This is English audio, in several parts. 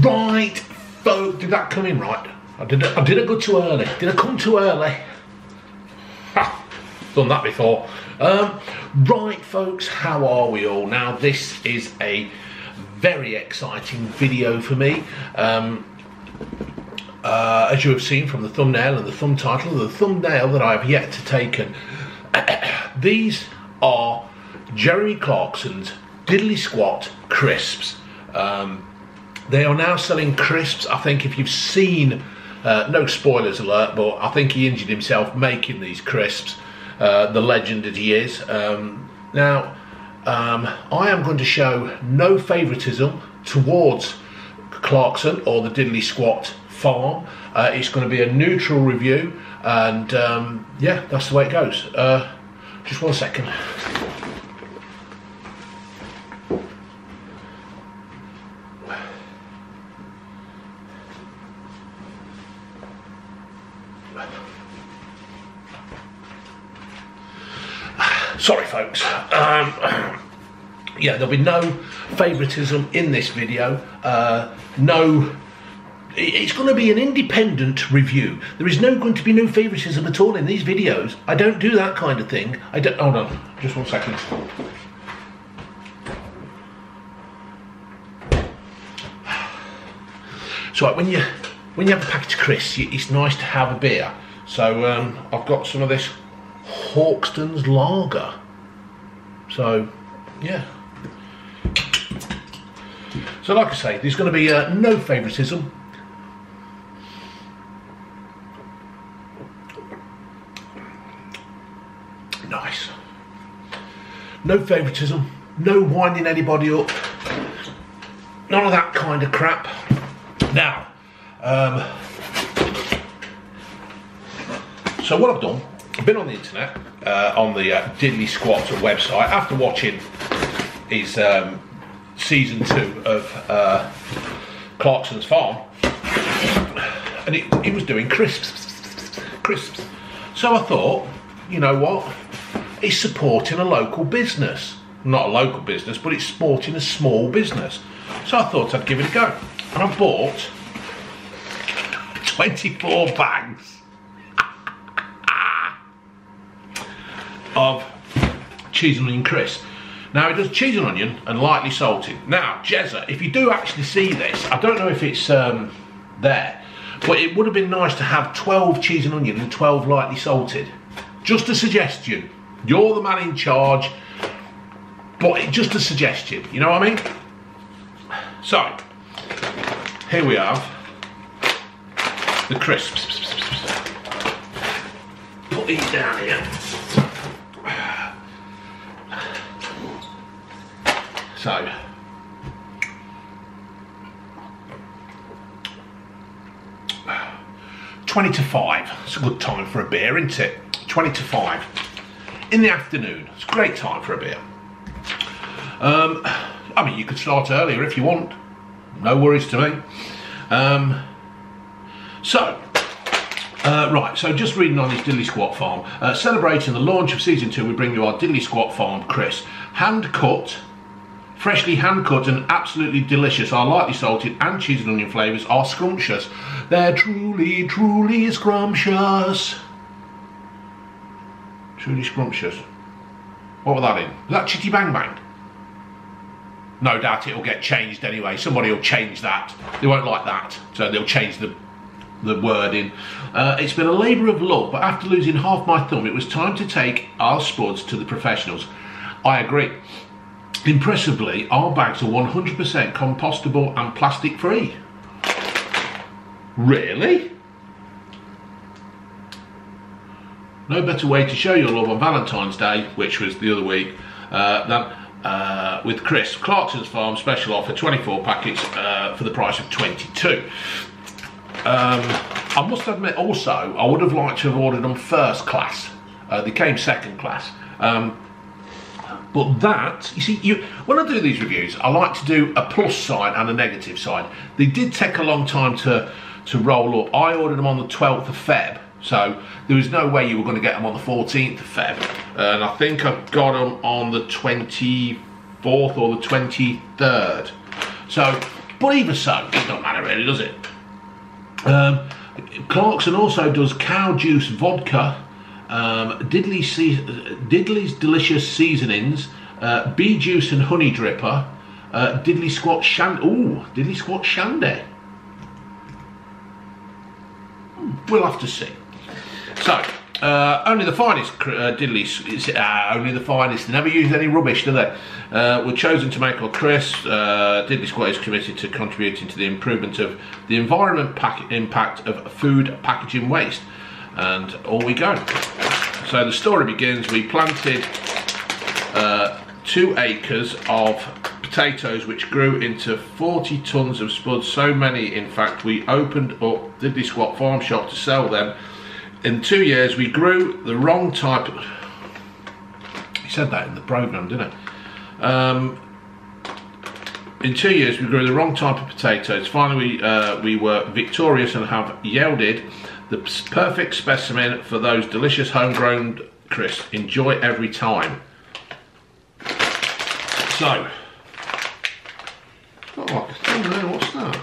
Right, folk, did that come in right? I did. I did it good too early. Did I come too early? Ha, done that before. Um, right, folks, how are we all? Now, this is a very exciting video for me. Um, uh, as you have seen from the thumbnail and the thumb title, the thumbnail that I have yet to taken. These are Jeremy Clarkson's Diddly Squat crisps. Um, they are now selling crisps. I think if you've seen, uh, no spoilers alert, but I think he injured himself making these crisps. Uh, the legend that he is. Um, now, um, I am going to show no favouritism towards Clarkson or the Diddly Squat farm. Uh, it's going to be a neutral review, and um, yeah, that's the way it goes. Uh, just one second. Sorry, folks. Um, yeah, there'll be no favouritism in this video. Uh, no it's going to be an independent review. There is no going to be no favouritism at all in these videos. I don't do that kind of thing. I don't. Hold on, just one second. So when you when you have a packet of crisps, it's nice to have a beer. So um, I've got some of this Hawkstone's Lager. So yeah. So like I say, there's going to be uh, no favouritism. Nice. No favouritism, no winding anybody up, none of that kind of crap. Now, um, so what I've done, I've been on the internet, uh, on the uh, Diddly Squat website, after watching his um, season two of uh, Clarkson's Farm, and he, he was doing crisps, crisps. So I thought, you know what? It's supporting a local business. Not a local business, but it's supporting a small business. So I thought I'd give it a go. And I bought 24 bags of cheese and onion crisp. Now it does cheese and onion and lightly salted. Now, Jezza, if you do actually see this, I don't know if it's um, there, but it would have been nice to have 12 cheese and onion and 12 lightly salted. Just a suggestion. You're the man in charge, but just a suggestion. You know what I mean? So, here we have the crisps. Put these down here. So, twenty to five. It's a good time for a beer, isn't it? Twenty to five in the afternoon. It's a great time for a beer. Um, I mean, you could start earlier if you want. No worries to me. Um, so, uh, right, so just reading on this Diddly Squat Farm. Uh, celebrating the launch of season two, we bring you our Diddly Squat Farm Chris. Hand cut, freshly hand cut and absolutely delicious. Our lightly salted and cheese and onion flavours are scrumptious. They're truly, truly scrumptious. Truly scrumptious. What was that in? Was that Chitty Bang Bang? No doubt it'll get changed anyway. Somebody will change that. They won't like that. So they'll change the the wording. Uh, it's been a labour of love, but after losing half my thumb, it was time to take our spuds to the professionals. I agree. Impressively, our bags are 100% compostable and plastic free. Really? No better way to show your love on Valentine's Day, which was the other week, uh, than uh, with Chris. Clarkson's Farm special offer 24 packets uh, for the price of 22. Um, I must admit also, I would have liked to have ordered them first class. Uh, they came second class. Um, but that, you see, you, when I do these reviews, I like to do a plus side and a negative side. They did take a long time to, to roll up. I ordered them on the 12th of Feb, so there was no way you were going to get them on the 14th of Feb. And I think I got them on the 24th or the 23rd. So But even so, it don't matter really, does it? Um, Clarkson also does cow juice vodka, um, Diddley Diddley's delicious seasonings, uh, bee juice and honey dripper, uh, Diddly squat shandy. Ooh, Diddly squat shandy. Hmm, we'll have to see. So, uh, only the finest uh, diddly, uh, only the finest. They never use any rubbish, do they? Uh, were chosen to make our crisps. Uh, diddly Squat is committed to contributing to the improvement of the environment impact of food packaging waste. And all we go. So the story begins. We planted uh, two acres of potatoes which grew into 40 tons of spuds. So many, in fact, we opened up Diddly Squat Farm Shop to sell them in two years we grew the wrong type of, he said that in the program didn't it um, in two years we grew the wrong type of potatoes finally we, uh, we were victorious and have yielded the perfect specimen for those delicious homegrown crisps enjoy every time so like, what's that?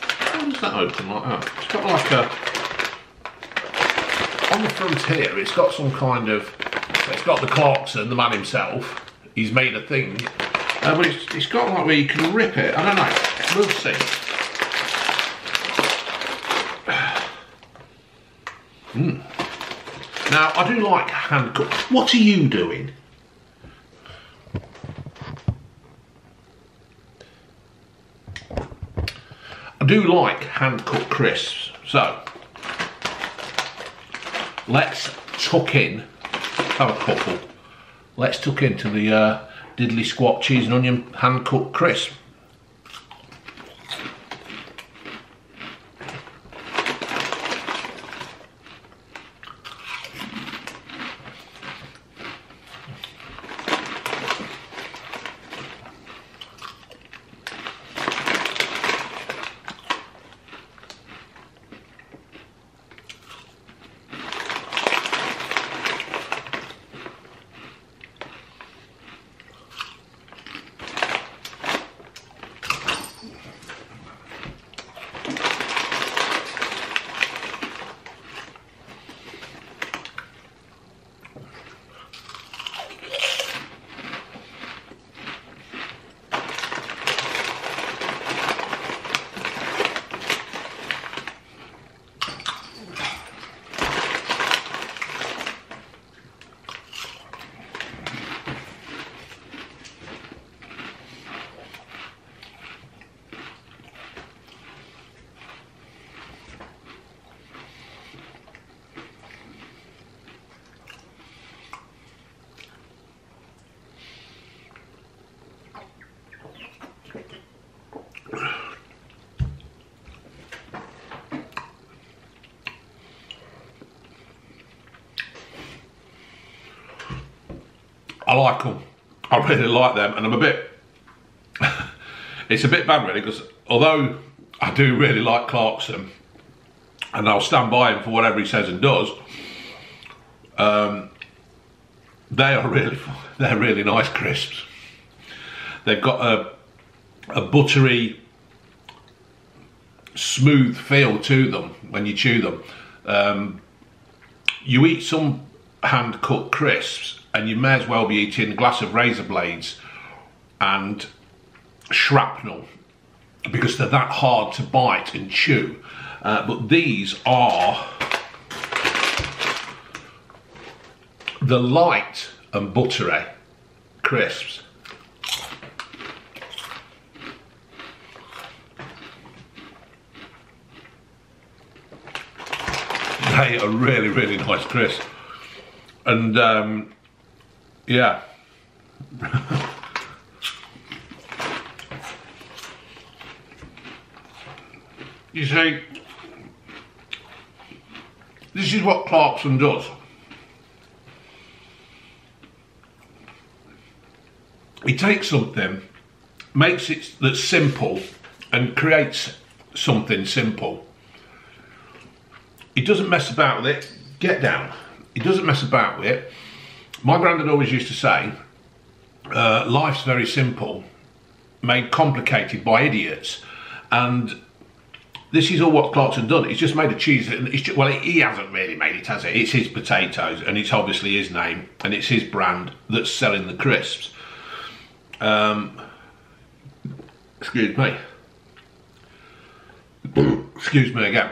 How does that open like that? It's got like a on the front here, it's got some kind of, it's got the Clarkson, the man himself. He's made a thing, uh, but it's, it's got like where you can rip it. I don't know. We'll see. Mm. Now, I do like hand cut. What are you doing? I do like hand cut crisps. So, let's tuck in, have a couple, let's tuck into the uh, diddly squat cheese and onion hand cut crisp. Like them. I really like them, and I'm a bit. it's a bit bad, really, because although I do really like Clarkson, and I'll stand by him for whatever he says and does. Um, they are really, they're really nice crisps. They've got a, a buttery, smooth feel to them when you chew them. Um, you eat some hand cut crisps and you may as well be eating a glass of razor blades and shrapnel because they're that hard to bite and chew. Uh, but these are the light and buttery crisps. They are really, really nice crisps. And um, yeah. you see, this is what Clarkson does. He takes something, makes it that's simple, and creates something simple. He doesn't mess about with it. Get down. He doesn't mess about with it my granddad always used to say, uh, life's very simple, made complicated by idiots. And this is all what Clarkson done. He's just made a cheese. Just, well, he hasn't really made it, has he? It's his potatoes, and it's obviously his name, and it's his brand that's selling the crisps. Um, excuse me. excuse me again.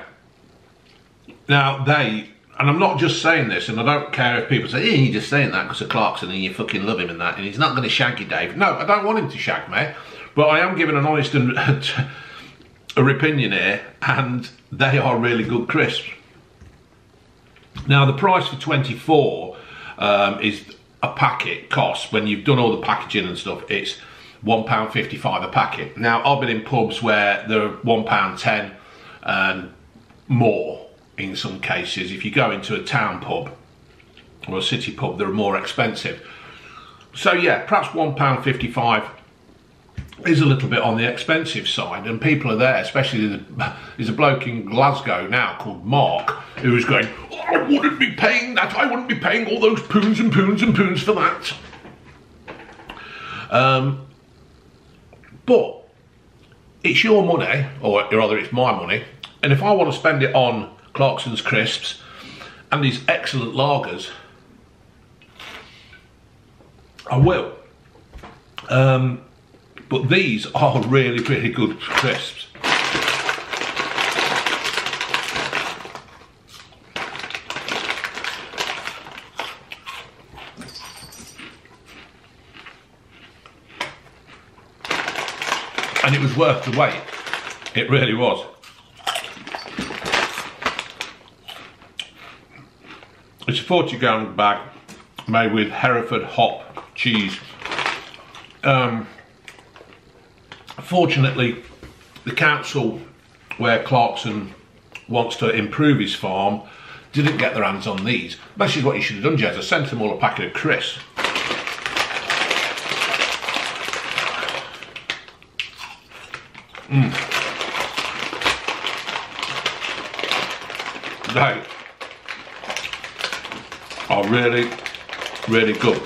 Now, they, and I'm not just saying this, and I don't care if people say, you're just saying that because of Clarkson and you fucking love him and that, and he's not going to shag you, Dave. No, I don't want him to shag me, but I am giving an honest and a opinion here, and they are really good crisps. Now, the price for 24 um, is a packet cost when you've done all the packaging and stuff, it's £1.55 a packet. Now, I've been in pubs where they're £1.10 and more in some cases. If you go into a town pub or a city pub, they're more expensive. So yeah, perhaps £1.55 is a little bit on the expensive side and people are there, especially the, there's a bloke in Glasgow now called Mark who is going, oh, I wouldn't be paying that, I wouldn't be paying all those poons and poons and poons for that. Um, but it's your money, or rather it's my money, and if I want to spend it on Clarkson's crisps and these excellent lagers, I will. Um, but these are really, really good crisps. And it was worth the wait. It really was. It's a 40 gram bag made with Hereford hop cheese. Um, fortunately, the council where Clarkson wants to improve his farm didn't get their hands on these. This is what you should have done, Jez. I sent them all a packet of crisps. Mmm. They are really, really good.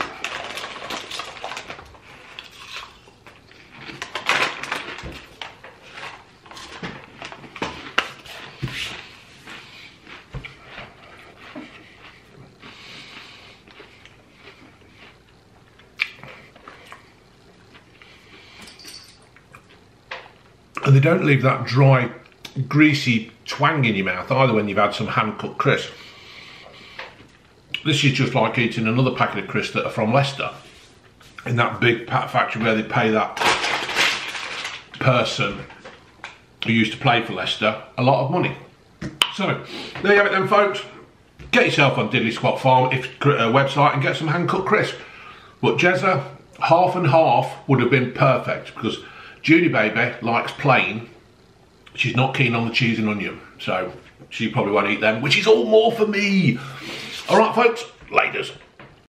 and they don't leave that dry, greasy twang in your mouth either when you've had some hand-cut crisps. This is just like eating another packet of crisps that are from Leicester in that big factory where they pay that person who used to play for Leicester a lot of money. So, there you have it then folks. Get yourself on Diddly Squat Farm if, uh, website and get some hand-cut crisps. But Jezza, half and half would have been perfect because Judy baby likes plain. She's not keen on the cheese and onion, so she probably won't eat them, which is all more for me. All right, folks, laters.